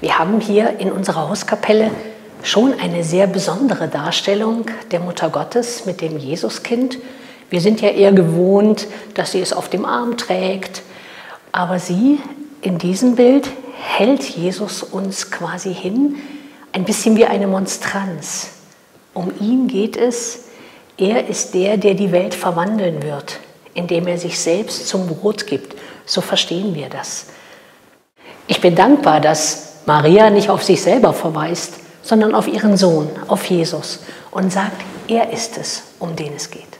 Wir haben hier in unserer Hauskapelle schon eine sehr besondere Darstellung der Mutter Gottes mit dem Jesuskind. Wir sind ja eher gewohnt, dass sie es auf dem Arm trägt, aber sie in diesem Bild hält Jesus uns quasi hin, ein bisschen wie eine Monstranz. Um ihn geht es. Er ist der, der die Welt verwandeln wird, indem er sich selbst zum Brot gibt. So verstehen wir das. Ich bin dankbar, dass Maria nicht auf sich selber verweist, sondern auf ihren Sohn, auf Jesus und sagt, er ist es, um den es geht.